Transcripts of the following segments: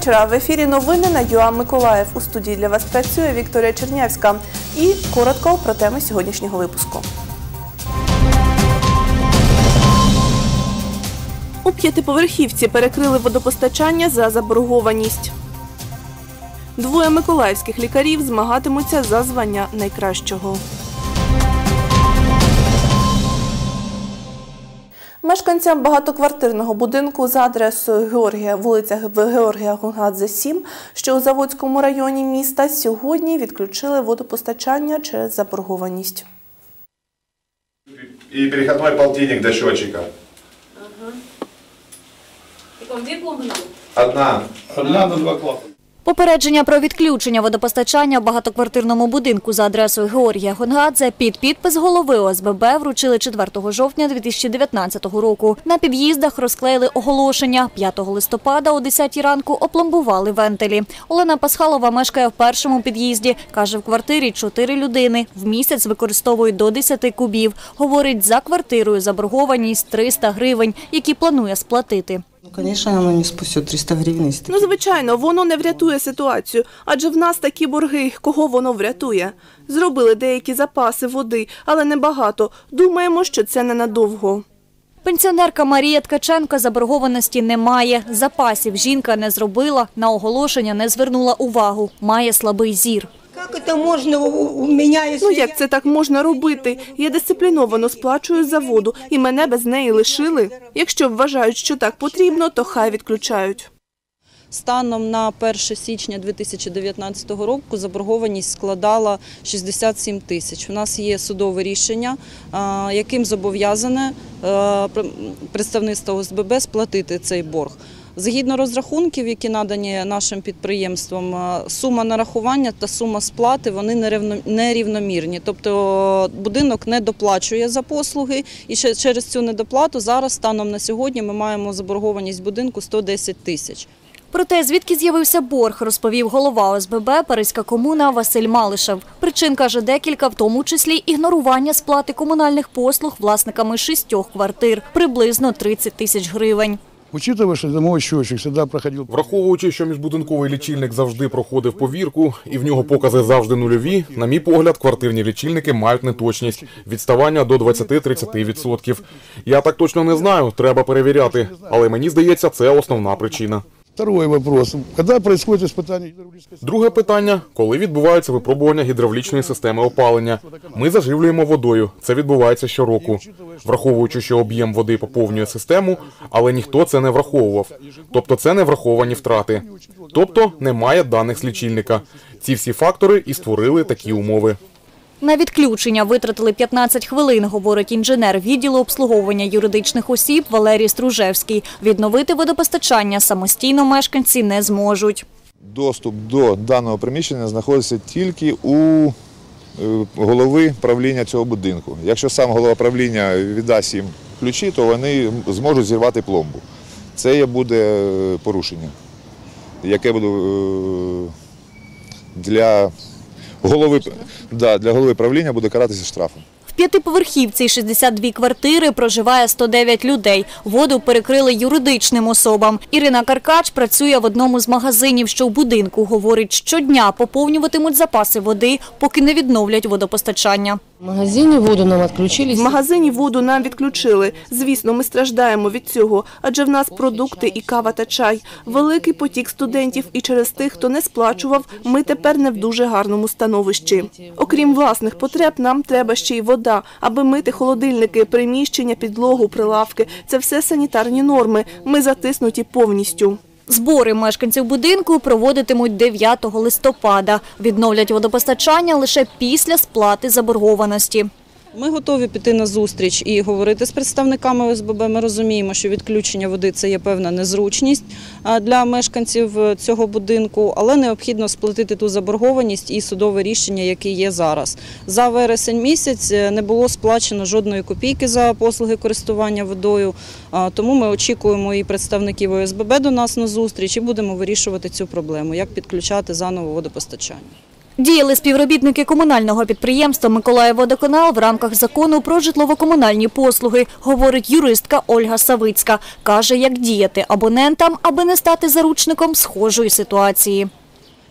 Вечора. В ефірі новини на ЮА Миколаїв. У студії для вас працює Вікторія Чернявська. І коротко про теми сьогоднішнього випуску. У п'ятиповерхівці перекрили водопостачання за заборгованість. Двоє миколаївських лікарів змагатимуться за звання найкращого. Мешканцям багатоквартирного будинку за адресою Георгія, вулиця Георгія Гонгадзе, 7, що у Заводському районі міста, сьогодні відключили водопостачання через заборгованість. и переходной полтинник до счетчика. Две пломбы? Одна. Одна на два клапана. Попередження про відключення водопостачання в багатоквартирному будинку за адресою Георгія Гонгадзе під підпис голови ОСББ вручили 4 жовтня 2019 року. На під'їздах розклеїли оголошення. 5 листопада о 10 ранку опломбували вентилі. Олена Пасхалова мешкає в першому під'їзді. Каже, в квартирі 4 людини. В місяць використовують до 10 кубів. Говорить, за квартирою заборгованість 300 гривень, які планує сплатити. Ну, конечно, оно не спасет 300 гривен. Если Ну, звичайно, воно не врятує ситуацію, адже в нас такі борги, кого воно врятує. Зробили деякі запаси води, але небагато. Думаємо, що це ненадовго. Пенсіонерка Марія Ткаченко заборгованості немає. Запасів жінка не зробила, на оголошення не звернула увагу. Має слабий зір. Как это можно у если Ну як це так можна робити? Я дисципліновано сплачую за воду, і мене без неї лишили. Якщо вважають, що так потрібно, то хай відключають. Станом на 1 січня 2019 року заборгованість складала 67 тисяч. У нас є судове рішення, яким зобов'язане е, представництво ОСББ сплатити цей борг. Згідно розрахунків, які надані нашим підприємствам, е, сума нарахування та сума сплати вони нерівномірні. Тобто будинок не доплачує за послуги, і через цю недоплату зараз станом на сьогодні ми маємо заборгованість будинку 110 тисяч. Про те, звідки з'явився борг, розповів голова ОСББ Паризька комуна Василь Малишев. Причин, каже, декілька, в тому числі ігнорування сплати комунальних послуг власниками шістьох квартир, приблизно 30 тисяч гривень. Учитывая, що зимовий счетчик завжди проходив. Враховуючи, що міжбудинковий лічильник завжди проходив повірку, і в нього покази завжди нульові, на мій погляд, квартирні лічильники мають неточність відставання до 20-30%. Я так точно не знаю, треба перевіряти. Але мені здається, це основна причина. Второй вопрос. Когда происходит испытание Друге питання: коли відбувається випробування гідравлічної системи опалення? Ми заживлюємо водою. Це відбувається щороку. Враховуючи, що об'єм води поповнює систему, але ніхто це не враховував. Тобто це не враховані втрати. Тобто немає даних з лічильника. Ці всі фактори і створили такі умови. На відключення витратили 15 хвилин, говорить інженер відділу обслуговування юридичних осіб Валерій Стружевський. Відновити водопостачання самостійно мешканці не зможуть. Доступ до даного приміщення знаходиться тільки у е, голови правління цього будинку. Якщо сам голова правління віддасть їм ключі, то вони зможуть зірвати пломбу. Це буде е, порушення, яке буде е, для голови, да, для голови правління буде каратися штрафом. П'ятиповерхівці й 62 квартири проживає 109 людей. Воду перекрили юридичним особам. Ірина Каркач працює в одному з магазинів, що в будинку. Говорить, щодня поповнюватимуть запаси води, поки не відновлять водопостачання. В магазине воду нам отключили. В магазині воду нам відключили. Звісно, ми страждаємо від цього, адже в нас продукти і кава та чай. Великий потік студентів і через тих, хто не сплачував, ми тепер не в дуже гарному становищі. Окрім власних потреб, нам треба ще й вода, аби мити холодильники, приміщення, підлогу, прилавки. Це все санітарні норми. Ми затиснуті повністю. Збори мешканців будинку проводитимуть 9 листопада. Відновлять водопостачання лише після сплати заборгованості. Ми готові піти на зустріч і говорити з представниками ОСББ. Ми розуміємо, що відключення води це є певна незручність для мешканців е, цього будинку, але необхідно сплатити ту заборгованість і судове рішення, яке є зараз. За вересень місяць е, не було сплачено жодної копійки за послуги користування водою. Тому ми очікуємо і представників ОСББ до нас на зустріч і будемо вирішувати цю проблему, як підключати заново водопостачання. Діяли співробітники комунального підприємства «Миколаївводоканал» в рамках закону про житлово-комунальні послуги, говорить юристка Ольга Савицька. Каже, як діяти абонентам, аби не стати заручником схожої ситуації.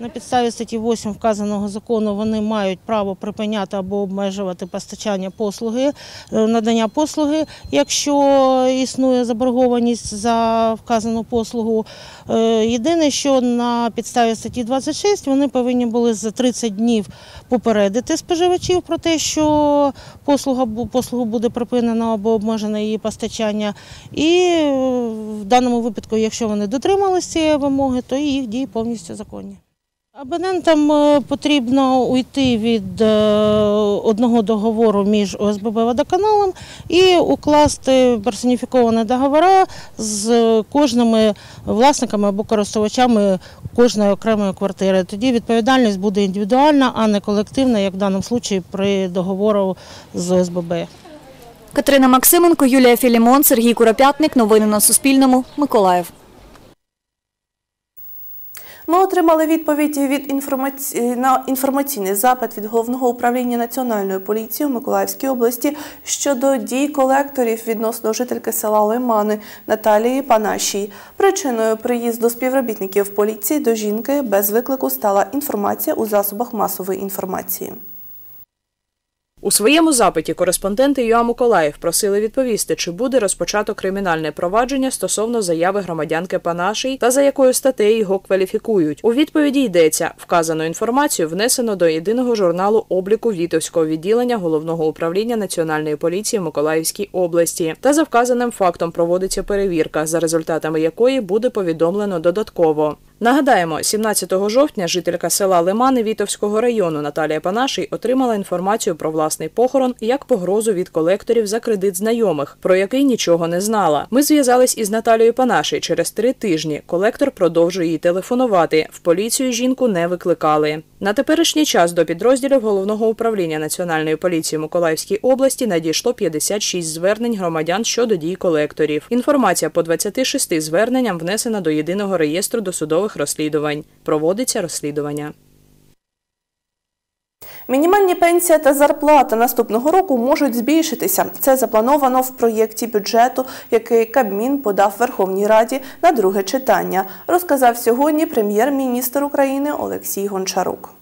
На підставі статті 8 вказаного закону вони мають право припиняти або обмежувати постачання послуги, е, надання послуги, якщо існує заборгованість за вказану послугу. Е, Єдине, що на підставі статті 26 вони повинні були за 30 днів попередити споживачів про те, що послуга послугу буде припинено або обмежено її постачання. І е, в даному випадку, якщо вони дотрималися цієї вимоги, то їх дії повністю законні. Абонентам е, потрібно уйти від е, одного договору між ОСББ водоканалом і укласти персоніфіковані договори з кожними власниками або користувачами кожної окремої квартири. Тоді відповідальність буде індивідуальна, а не колективна, як в даному випадку при договору з ОСББ. Катерина Максименко, Юлія Філімон, Сергій Куропятник. Новини на Суспільному. Миколаїв. Ми отримали відповідь від інформаці... на інформаційний запит від головного управління національної поліції у Миколаївській області щодо дій колекторів відносно жительки села Лимани Наталії Панашій. Причиною приїзду співробітників поліції до жінки без виклику стала інформація у засобах масової інформації. У своєму запиті кореспонденти ЮА Миколаїв просили відповісти, чи буде розпочато кримінальне провадження стосовно заяви громадянки Панашій та за якою статтею його кваліфікують. У відповіді йдеться, вказану інформацію внесено до єдиного журналу обліку Вітовського відділення головного управління національної поліції в Миколаївській області. Та за вказаним фактом проводиться перевірка, за результатами якої буде повідомлено додатково. Нагадаємо, 17 жовтня жителька села Лимани Вітовського району Наталія Панаший отримала інформацію про власний похорон як погрозу від колекторів за кредит знайомих, про який нічого не знала. Ми зв'язались із Наталією Панашей через три тижні. Колектор продовжує їй телефонувати. В поліцію жінку не викликали. На теперішній час до підрозділів головного управління національної поліції Миколаївській області надійшло 56 звернень громадян щодо дій колекторів. Інформація по 26 зверненням внесена до єдиного реєстру досудових розслідувань. Проводиться розслідування. Мінімальні пенсія та зарплата наступного року можуть збільшитися. Це заплановано в проєкті бюджету, який Кабмін подав Верховній Раді на друге читання, розказав сьогодні прем'єр-міністр України Олексій Гончарук.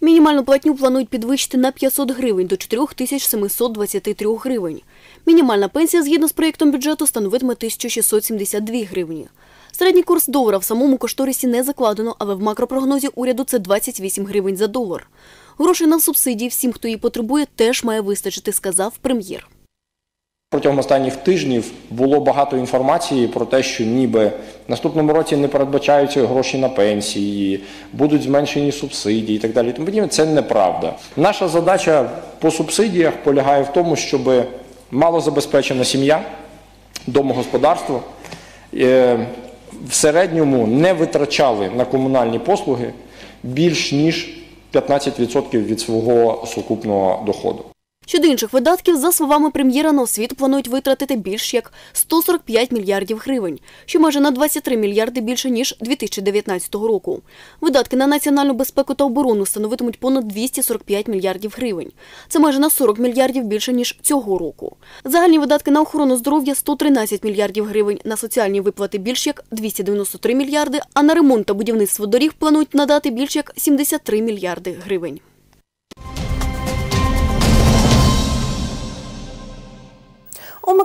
Мінімальну платню планують підвищити на 500 гривень до 4723 гривень. Мінімальна пенсія згідно з проєктом бюджету становитиме 1672 гривні. Середній курс долара в самому кошторисі не закладено, але в макропрогнозі уряду це 28 гривень за долар. Грошей на субсидії всім, хто її потребує, теж має вистачити, сказав прем'єр. Протягом останніх тижнів було багато інформації про те, що ніби в наступному році не передбачаються гроші на пенсії, будуть зменшені субсидії і так далі. Тому подібне. це неправда. Наша задача по субсидіях полягає в тому, щоб малозабезпечена сім'я, домогосподарство е, в середньому не витрачали на комунальні послуги більш ніж 15% від свого сукупного доходу. Щодо інших видатків, за словами прем'єра, на освіту планують витратити більш як 145 мільярдів гривень, що майже на 23 мільярди більше ніж 2019 року. Видатки на національну безпеку та оборону становитимуть понад 245 мільярдів гривень. Це майже на 40 мільярдів більше ніж цього року. Загальні видатки на охорону здоров'я 113 мільярдів гривень, на соціальні виплати більш як 293 мільярди, а на ремонт та будівництво доріг планують надати більш як 73 мільярди гривень.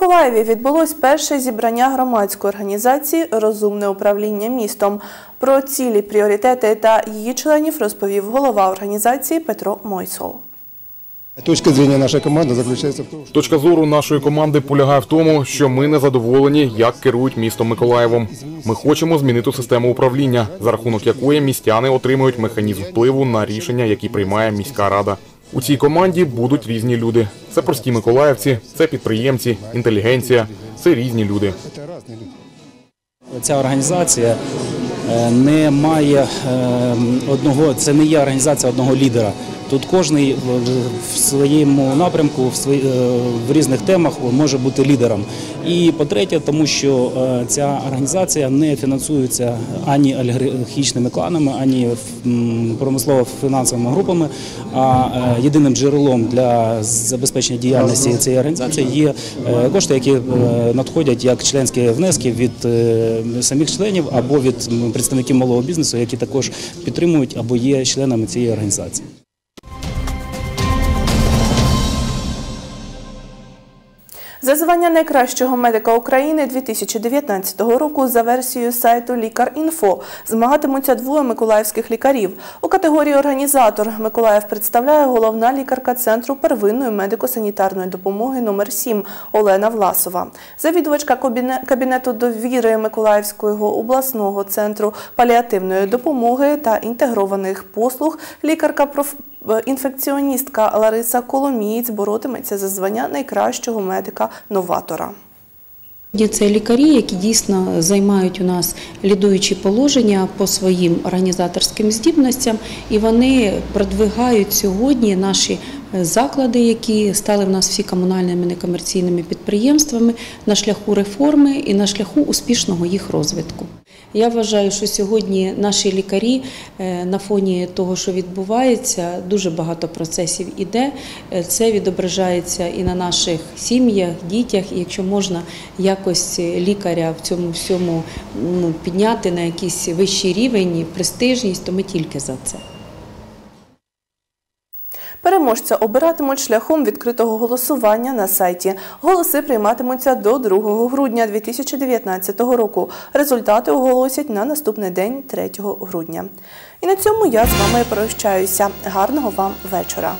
Миколаєві відбулось перше зібрання громадської організації Розумне управління містом. Про цілі, пріоритети та її членів розповів голова організації Петро Мойсол. Точка зрения нашей команды заключается в том, что Точка зору нашої команди полягає в тому, що ми не задоволені, як керують містом Миколаєвом. Ми хочемо змінити систему управління, за рахунок якої містяни отримують механізм впливу на рішення, які приймає міська рада. У цій команді будуть різні люди. Це прості миколаївці, це підприємці, інтелігенція. Це різні люди. Ця організація е, не має е, одного, це не є організація одного лідера. Тут кожний в- своєму напрямку, в, е, в різних темах може бути лідером. І по-третє, тому що е, ця організація не фінансується ані олігархічними кланами, ані промислово-фінансовими групами. А е, єдиним джерелом для забезпечення діяльності цієї організації є кошти, які надходять як членські внески від самих членів або від представників малого бізнесу, які також підтримують або є членами цієї організації. За звання найкращого медика України 2019 року за версією сайту Лікар.Інфо змагатимуться двоє миколаївських лікарів. У категорії організатор Миколаїв представляє головна лікарка Центру первинної медико-санітарної допомоги номер 7 Олена Власова. Завідувачка кабіне- кабінету довіри Миколаївського обласного центру паліативної допомоги та інтегрованих послуг лікарка проф... е, інфекціоністка Лариса Коломієць боротиметься за звання найкращого медика-новатора. Це лікарі, які дійсно займають у нас лідуючі положення по своїм організаторським здібностям, і вони продвигають сьогодні наші е, заклади, які стали в нас всі комунальними некомерційними підприємствами на шляху реформи і на шляху успішного їх розвитку. Я вважаю, що сьогодні наші лікарі е, на фоні того, що відбувається, дуже багато процесів іде. Е, Це відображається і на наших сім'ях, дітях. І якщо можна якось лікаря в цьому всьому ну, підняти на якийсь вищий рівень, престижність, то ми тільки за це. Переможця обиратимуть шляхом відкритого голосування на сайті. Голоси прийматимуться до 2 грудня 2019 року. Результати оголосять на наступний день 3 грудня. І на цьому я з вами прощаюся. Гарного вам вечора.